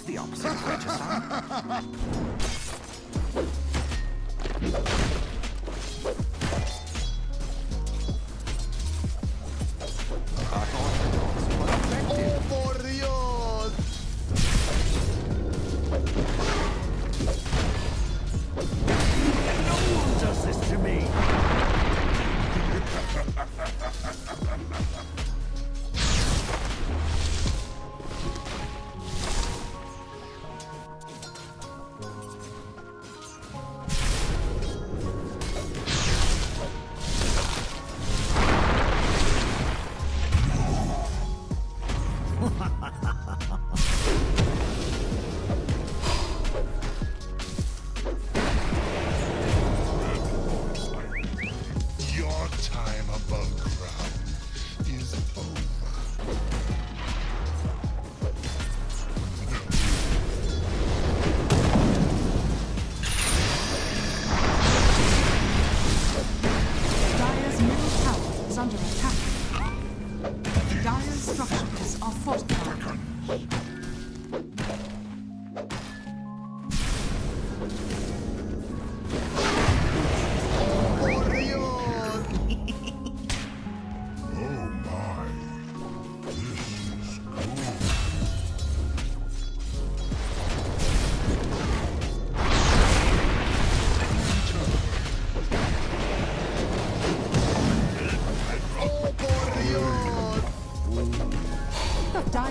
What's the opposite of regicide?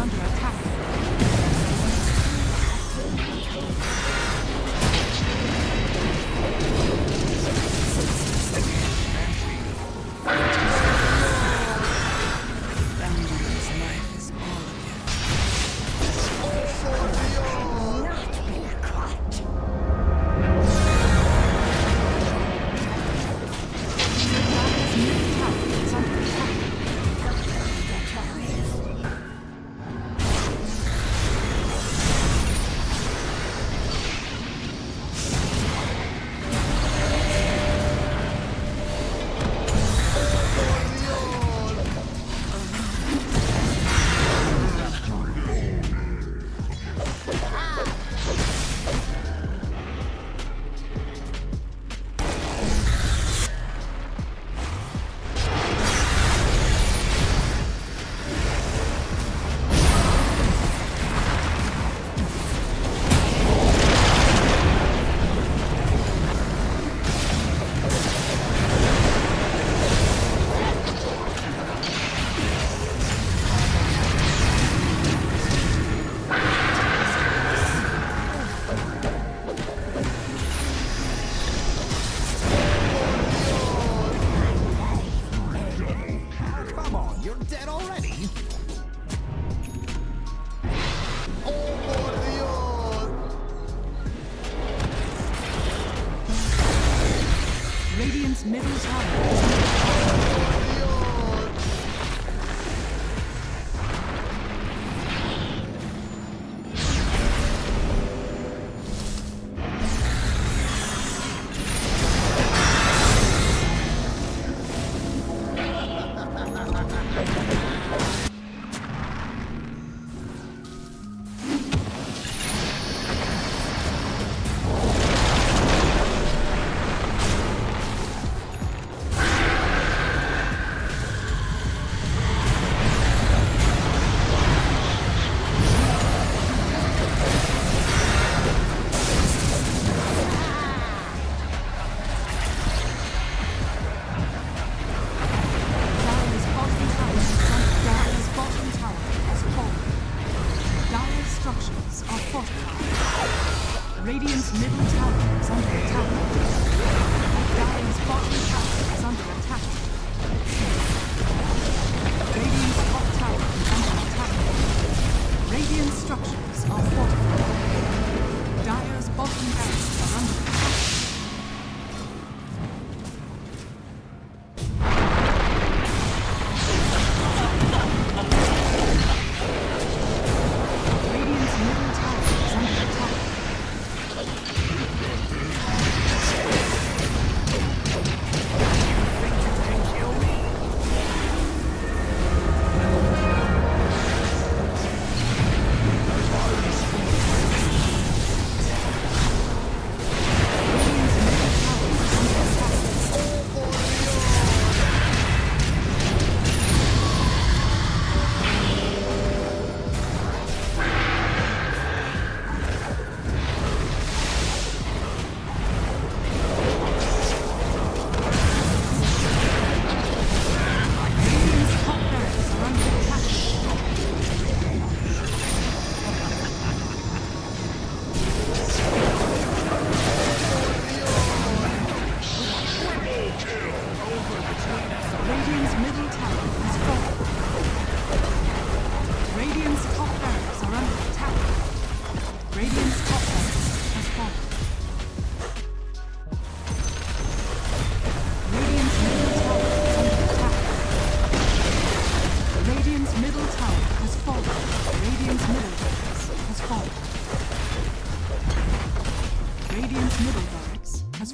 under attack.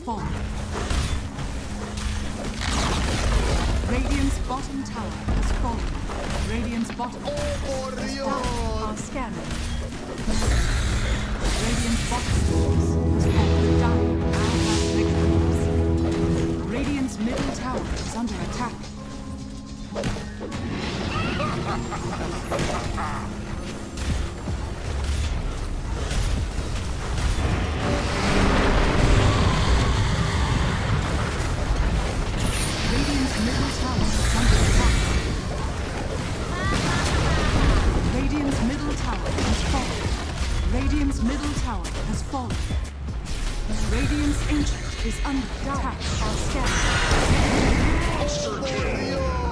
falling. Radiant's bottom tower has fallen. Radiant's bottom oh, por Dios. tower are scanning. Radiant's bottom walls tower has fallen. Radiant's ancient is under attack. Our scan.